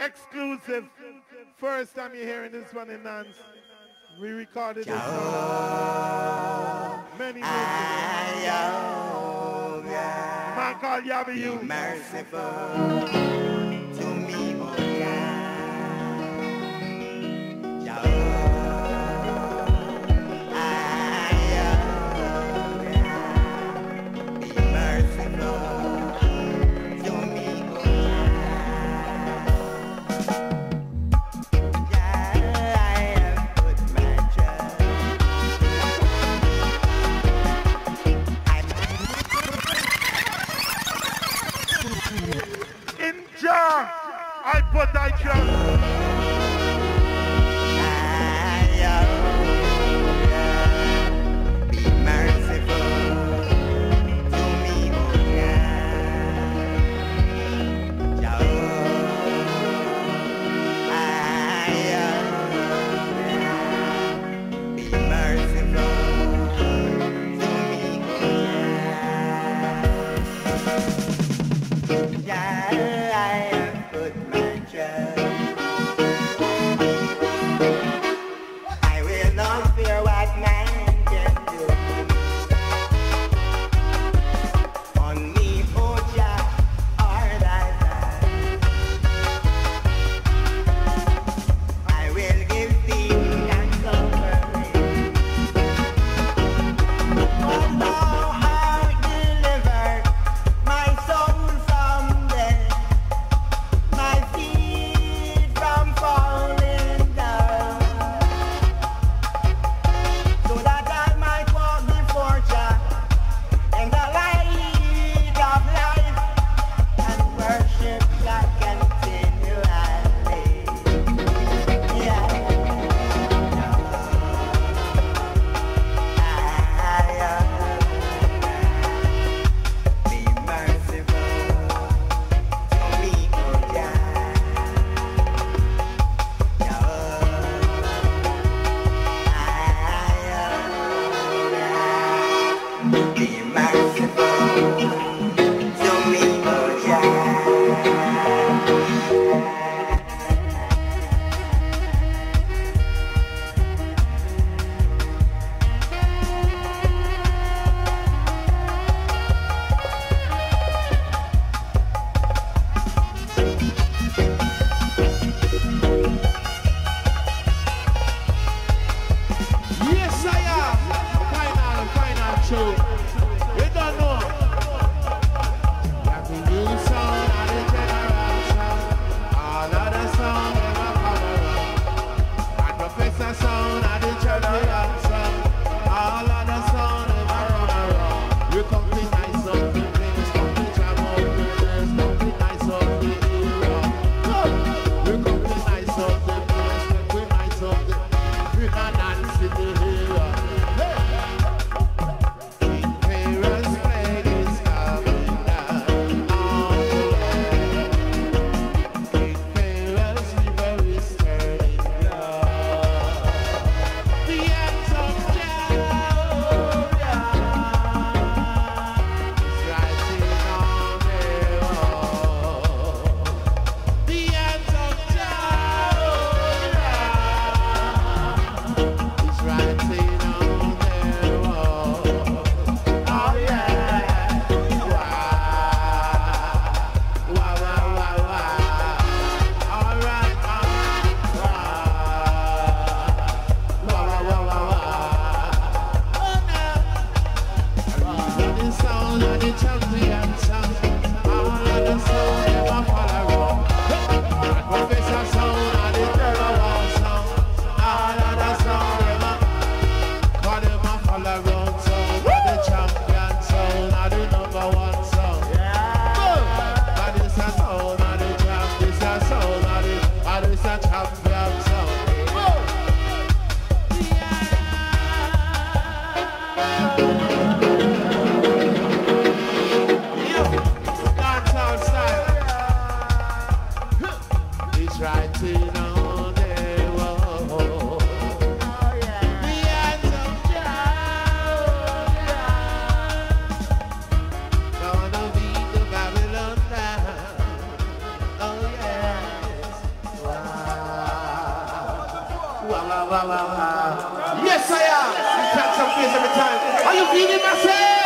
Exclusive. First time you're hearing this one in dance. We recorded this song many months ago. Man called Yabby You. Merciful. but I can't. Yes, I am. You catch some fish every time. Are you feeling myself?